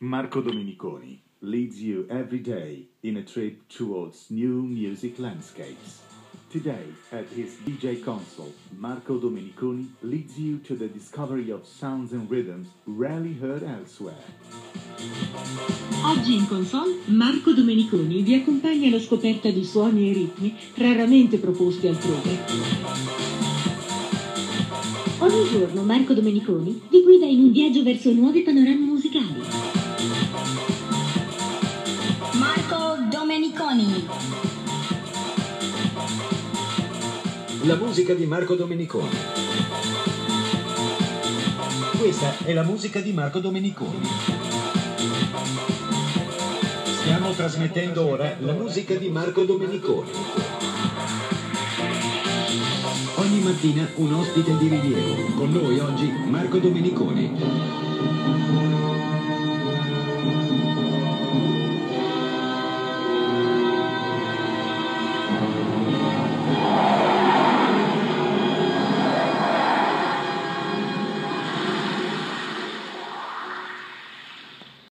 Marco Domeniconi leads you every day in a trip towards new music landscapes. Today, at his DJ console, Marco Domeniconi leads you to the discovery of sounds and rhythms rarely heard elsewhere. Oggi in console Marco Domeniconi vi accompagna alla scoperta di suoni e ritmi raramente proposti altrove. Ogni giorno Marco Domeniconi vi guida in un viaggio verso nuovi panorami musicali. La musica di Marco Domeniconi. Questa è la musica di Marco Domeniconi. Stiamo trasmettendo ora la musica di Marco Domeniconi. Ogni mattina un ospite di rilievo. Con noi oggi Marco Domeniconi.